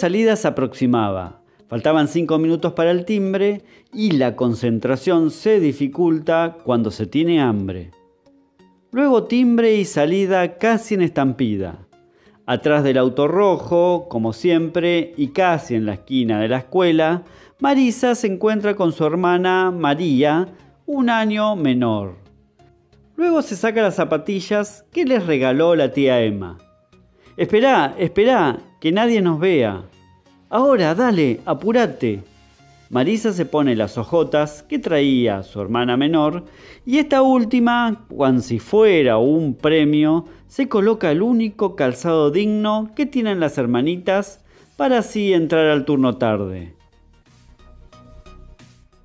salida se aproximaba. Faltaban cinco minutos para el timbre y la concentración se dificulta cuando se tiene hambre. Luego timbre y salida casi en estampida. Atrás del auto rojo, como siempre, y casi en la esquina de la escuela, Marisa se encuentra con su hermana María, un año menor. Luego se saca las zapatillas que les regaló la tía Emma. Esperá, esperá, que nadie nos vea. Ahora, dale, apúrate. Marisa se pone las hojotas que traía su hermana menor y esta última, cuan si fuera un premio, se coloca el único calzado digno que tienen las hermanitas para así entrar al turno tarde.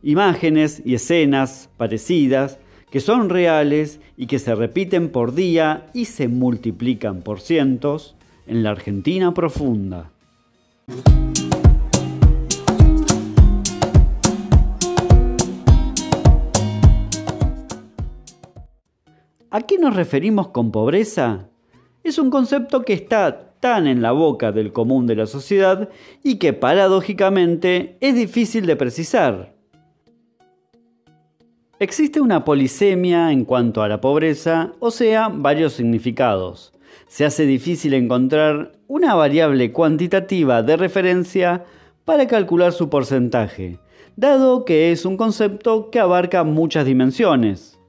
Imágenes y escenas parecidas que son reales y que se repiten por día y se multiplican por cientos en la Argentina profunda. ¿A qué nos referimos con pobreza? Es un concepto que está tan en la boca del común de la sociedad y que paradójicamente es difícil de precisar. Existe una polisemia en cuanto a la pobreza, o sea, varios significados. Se hace difícil encontrar una variable cuantitativa de referencia para calcular su porcentaje, dado que es un concepto que abarca muchas dimensiones.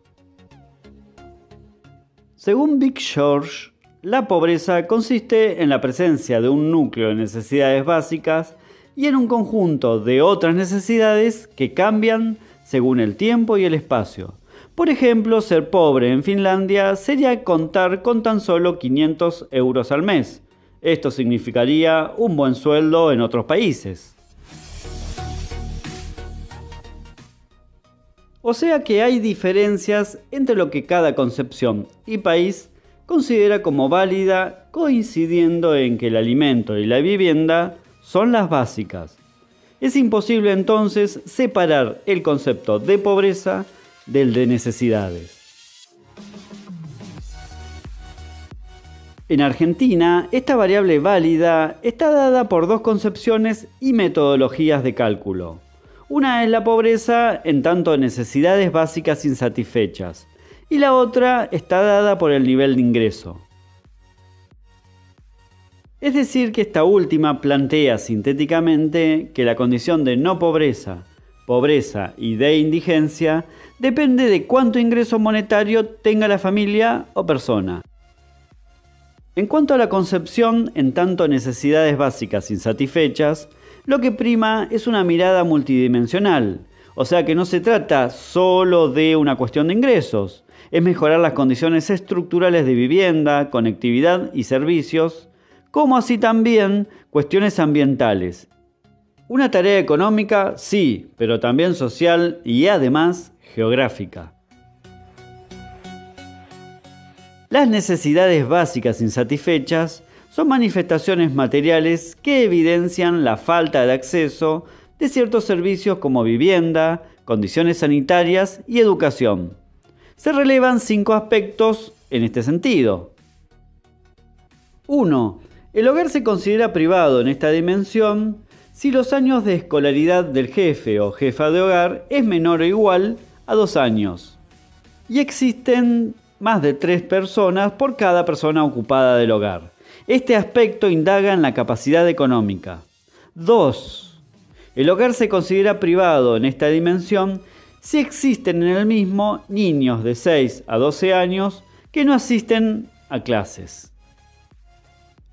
Según Big George, la pobreza consiste en la presencia de un núcleo de necesidades básicas y en un conjunto de otras necesidades que cambian según el tiempo y el espacio. Por ejemplo, ser pobre en Finlandia sería contar con tan solo 500 euros al mes. Esto significaría un buen sueldo en otros países. O sea que hay diferencias entre lo que cada concepción y país considera como válida, coincidiendo en que el alimento y la vivienda son las básicas. Es imposible entonces separar el concepto de pobreza del de necesidades. En Argentina, esta variable válida está dada por dos concepciones y metodologías de cálculo. Una es la pobreza en tanto de necesidades básicas insatisfechas y la otra está dada por el nivel de ingreso. Es decir, que esta última plantea sintéticamente que la condición de no pobreza, pobreza y de indigencia depende de cuánto ingreso monetario tenga la familia o persona. En cuanto a la concepción en tanto necesidades básicas insatisfechas, lo que prima es una mirada multidimensional, o sea que no se trata solo de una cuestión de ingresos, es mejorar las condiciones estructurales de vivienda, conectividad y servicios, como así también cuestiones ambientales. Una tarea económica, sí, pero también social y además geográfica. Las necesidades básicas insatisfechas son manifestaciones materiales que evidencian la falta de acceso de ciertos servicios como vivienda, condiciones sanitarias y educación. Se relevan cinco aspectos en este sentido. 1. El hogar se considera privado en esta dimensión si los años de escolaridad del jefe o jefa de hogar es menor o igual a dos años. Y existen más de tres personas por cada persona ocupada del hogar. Este aspecto indaga en la capacidad económica. 2. El hogar se considera privado en esta dimensión si existen en el mismo niños de 6 a 12 años que no asisten a clases.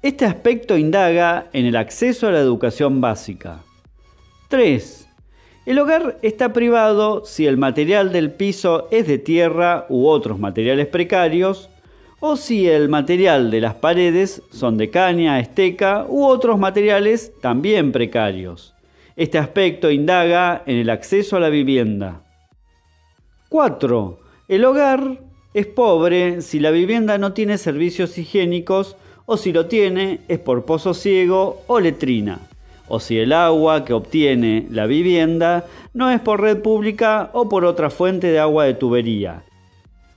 Este aspecto indaga en el acceso a la educación básica. 3. El hogar está privado si el material del piso es de tierra u otros materiales precarios o si el material de las paredes son de caña, esteca u otros materiales también precarios. Este aspecto indaga en el acceso a la vivienda. 4. El hogar es pobre si la vivienda no tiene servicios higiénicos o si lo tiene es por pozo ciego o letrina, o si el agua que obtiene la vivienda no es por red pública o por otra fuente de agua de tubería.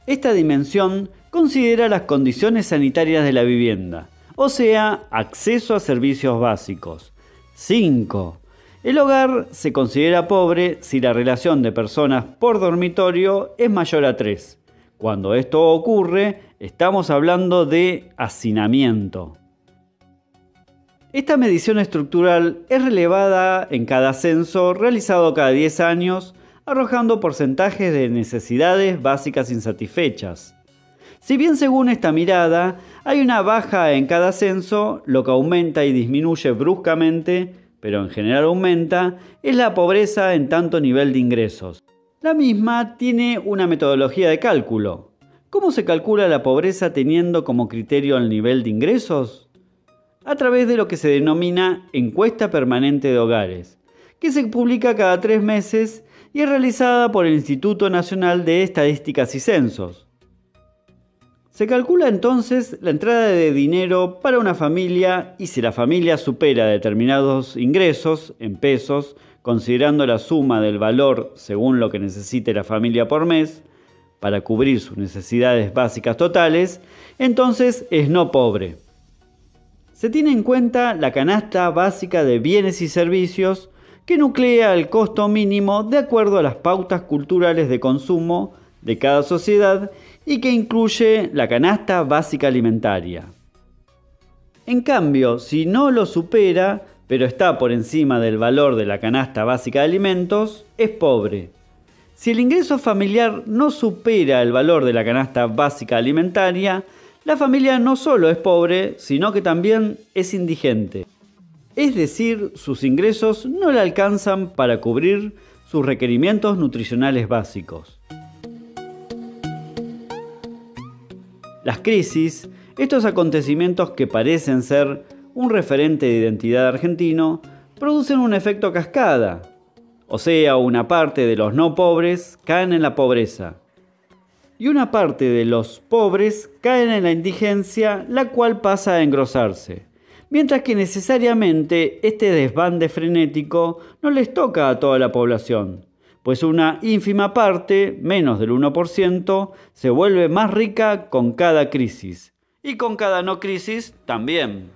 Esta dimensión considera las condiciones sanitarias de la vivienda, o sea, acceso a servicios básicos. 5. El hogar se considera pobre si la relación de personas por dormitorio es mayor a 3. Cuando esto ocurre, estamos hablando de hacinamiento. Esta medición estructural es relevada en cada censo realizado cada 10 años, arrojando porcentajes de necesidades básicas insatisfechas. Si bien según esta mirada hay una baja en cada censo, lo que aumenta y disminuye bruscamente, pero en general aumenta, es la pobreza en tanto nivel de ingresos. La misma tiene una metodología de cálculo. ¿Cómo se calcula la pobreza teniendo como criterio el nivel de ingresos? A través de lo que se denomina encuesta permanente de hogares, que se publica cada tres meses y es realizada por el Instituto Nacional de Estadísticas y Censos. Se calcula entonces la entrada de dinero para una familia y si la familia supera determinados ingresos en pesos, considerando la suma del valor según lo que necesite la familia por mes para cubrir sus necesidades básicas totales, entonces es no pobre. Se tiene en cuenta la canasta básica de bienes y servicios que nuclea el costo mínimo de acuerdo a las pautas culturales de consumo de cada sociedad y que incluye la canasta básica alimentaria. En cambio, si no lo supera, pero está por encima del valor de la canasta básica de alimentos, es pobre. Si el ingreso familiar no supera el valor de la canasta básica alimentaria, la familia no solo es pobre, sino que también es indigente. Es decir, sus ingresos no le alcanzan para cubrir sus requerimientos nutricionales básicos. Las crisis, estos acontecimientos que parecen ser un referente de identidad argentino, producen un efecto cascada, o sea, una parte de los no pobres caen en la pobreza y una parte de los pobres caen en la indigencia, la cual pasa a engrosarse. Mientras que necesariamente este desbande frenético no les toca a toda la población, pues una ínfima parte, menos del 1%, se vuelve más rica con cada crisis. Y con cada no crisis también.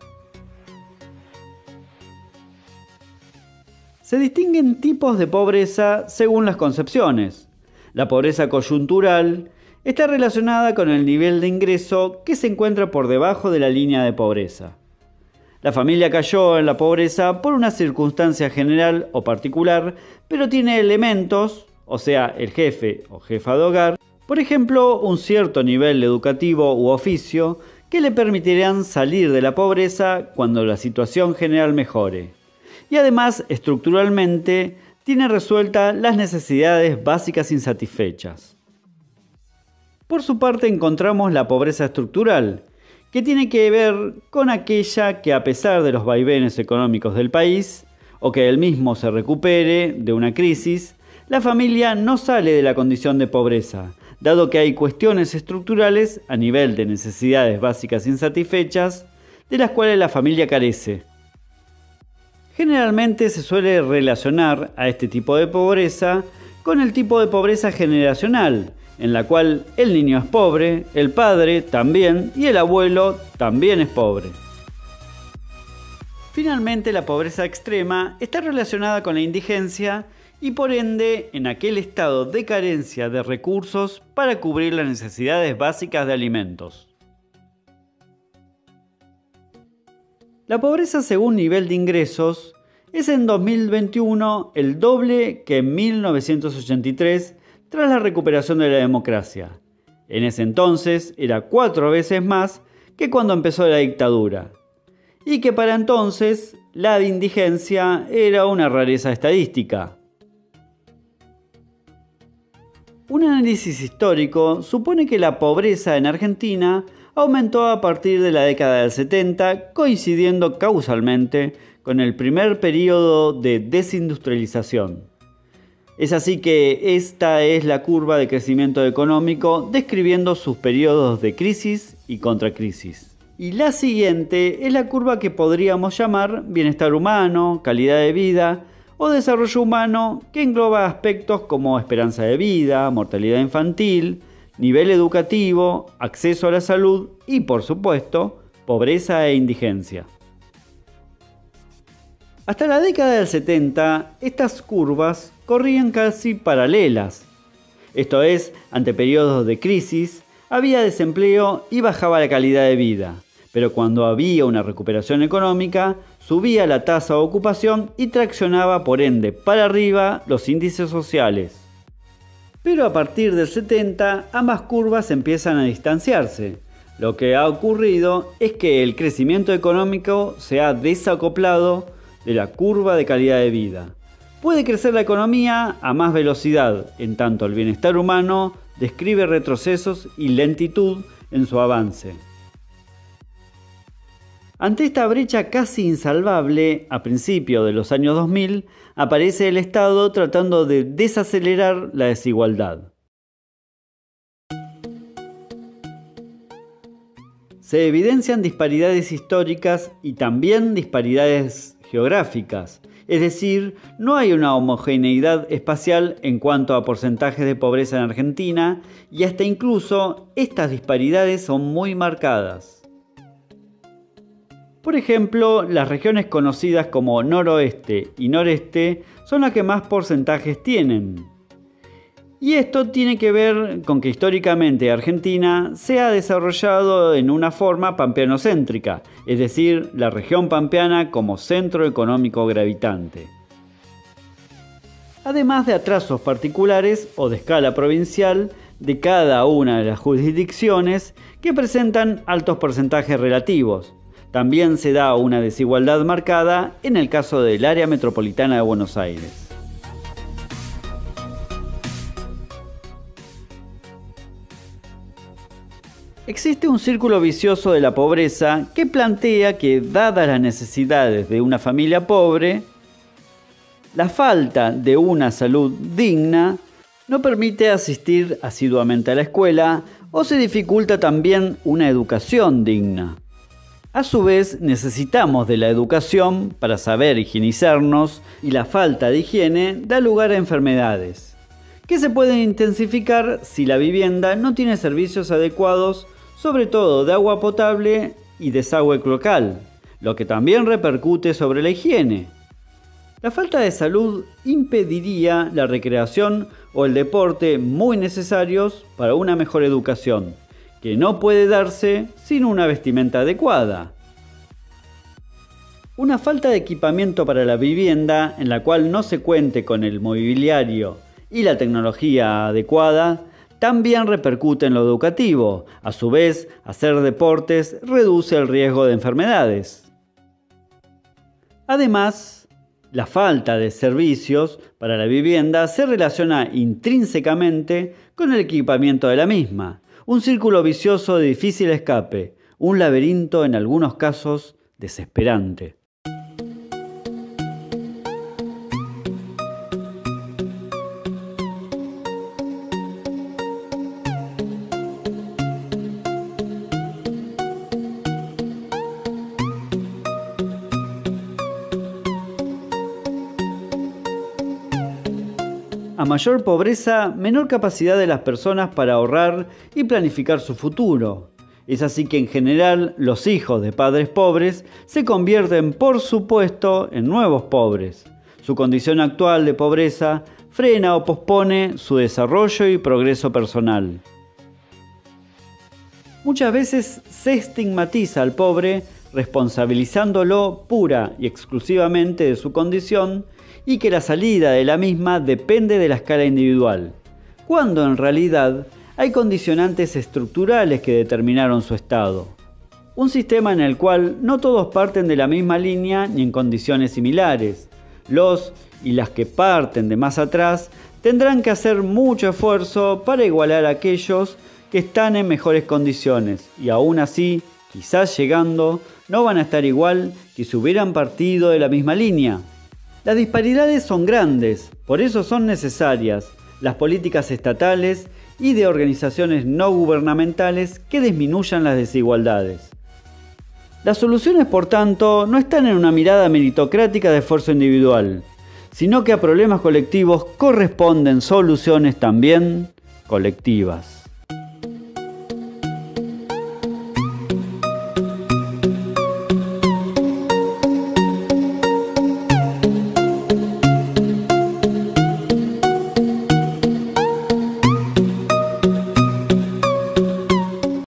Se distinguen tipos de pobreza según las concepciones. La pobreza coyuntural está relacionada con el nivel de ingreso que se encuentra por debajo de la línea de pobreza. La familia cayó en la pobreza por una circunstancia general o particular, pero tiene elementos, o sea, el jefe o jefa de hogar, por ejemplo, un cierto nivel educativo u oficio, que le permitirán salir de la pobreza cuando la situación general mejore y además estructuralmente tiene resueltas las necesidades básicas insatisfechas. Por su parte encontramos la pobreza estructural, que tiene que ver con aquella que a pesar de los vaivenes económicos del país, o que él mismo se recupere de una crisis, la familia no sale de la condición de pobreza, dado que hay cuestiones estructurales a nivel de necesidades básicas insatisfechas, de las cuales la familia carece. Generalmente se suele relacionar a este tipo de pobreza con el tipo de pobreza generacional, en la cual el niño es pobre, el padre también y el abuelo también es pobre. Finalmente, la pobreza extrema está relacionada con la indigencia y por ende en aquel estado de carencia de recursos para cubrir las necesidades básicas de alimentos. La pobreza según nivel de ingresos es en 2021 el doble que en 1983 tras la recuperación de la democracia. En ese entonces era cuatro veces más que cuando empezó la dictadura. Y que para entonces la indigencia era una rareza estadística. Un análisis histórico supone que la pobreza en Argentina aumentó a partir de la década del 70, coincidiendo causalmente con el primer periodo de desindustrialización. Es así que esta es la curva de crecimiento económico describiendo sus periodos de crisis y contracrisis. Y la siguiente es la curva que podríamos llamar bienestar humano, calidad de vida o desarrollo humano que engloba aspectos como esperanza de vida, mortalidad infantil, nivel educativo, acceso a la salud y, por supuesto, pobreza e indigencia. Hasta la década del 70, estas curvas corrían casi paralelas. Esto es, ante periodos de crisis, había desempleo y bajaba la calidad de vida. Pero cuando había una recuperación económica, subía la tasa de ocupación y traccionaba por ende para arriba los índices sociales. Pero a partir del 70 ambas curvas empiezan a distanciarse. Lo que ha ocurrido es que el crecimiento económico se ha desacoplado de la curva de calidad de vida. Puede crecer la economía a más velocidad, en tanto el bienestar humano describe retrocesos y lentitud en su avance. Ante esta brecha casi insalvable, a principios de los años 2000, aparece el Estado tratando de desacelerar la desigualdad. Se evidencian disparidades históricas y también disparidades geográficas, es decir, no hay una homogeneidad espacial en cuanto a porcentajes de pobreza en Argentina y hasta incluso estas disparidades son muy marcadas. Por ejemplo, las regiones conocidas como noroeste y noreste son las que más porcentajes tienen. Y esto tiene que ver con que históricamente Argentina se ha desarrollado en una forma pampeanocéntrica, es decir, la región pampeana como centro económico gravitante. Además de atrasos particulares o de escala provincial de cada una de las jurisdicciones que presentan altos porcentajes relativos, también se da una desigualdad marcada en el caso del área metropolitana de Buenos Aires. Existe un círculo vicioso de la pobreza que plantea que, dadas las necesidades de una familia pobre, la falta de una salud digna no permite asistir asiduamente a la escuela o se dificulta también una educación digna. A su vez, necesitamos de la educación para saber higienizarnos y la falta de higiene da lugar a enfermedades, que se pueden intensificar si la vivienda no tiene servicios adecuados, sobre todo de agua potable y desagüe local, lo que también repercute sobre la higiene. La falta de salud impediría la recreación o el deporte muy necesarios para una mejor educación que no puede darse sin una vestimenta adecuada. Una falta de equipamiento para la vivienda en la cual no se cuente con el mobiliario y la tecnología adecuada también repercute en lo educativo. A su vez, hacer deportes reduce el riesgo de enfermedades. Además, la falta de servicios para la vivienda se relaciona intrínsecamente con el equipamiento de la misma, un círculo vicioso de difícil escape, un laberinto en algunos casos desesperante. Mayor pobreza, menor capacidad de las personas para ahorrar y planificar su futuro. Es así que en general los hijos de padres pobres se convierten por supuesto en nuevos pobres. Su condición actual de pobreza frena o pospone su desarrollo y progreso personal. Muchas veces se estigmatiza al pobre responsabilizándolo pura y exclusivamente de su condición y que la salida de la misma depende de la escala individual, cuando en realidad hay condicionantes estructurales que determinaron su estado. Un sistema en el cual no todos parten de la misma línea ni en condiciones similares. Los y las que parten de más atrás tendrán que hacer mucho esfuerzo para igualar a aquellos que están en mejores condiciones y aún así, quizás llegando, no van a estar igual que si hubieran partido de la misma línea. Las disparidades son grandes, por eso son necesarias las políticas estatales y de organizaciones no gubernamentales que disminuyan las desigualdades. Las soluciones, por tanto, no están en una mirada meritocrática de esfuerzo individual, sino que a problemas colectivos corresponden soluciones también colectivas.